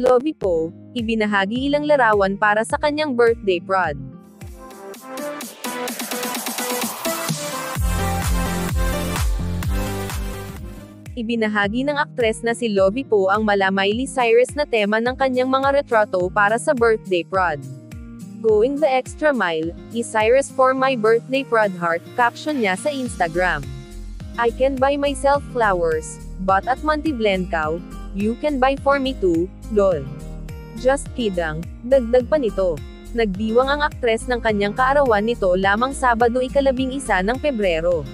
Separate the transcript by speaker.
Speaker 1: Lovey Po, ibinahagi ilang larawan para sa kanyang birthday prod. Ibinahagi ng aktres na si Lovey Po ang mala Miley Cyrus na tema ng kanyang mga retrato para sa birthday prod. Going the extra mile, is Cyrus for my birthday prod heart, caption niya sa Instagram. I can buy myself flowers, but at Monteblanco, you can buy for me too, lol. Just kidding, dagdag pa nito. Nagdiwang ang aktres ng kanyang kaarawan nito lamang Sabado ikalabing isa ng Pebrero.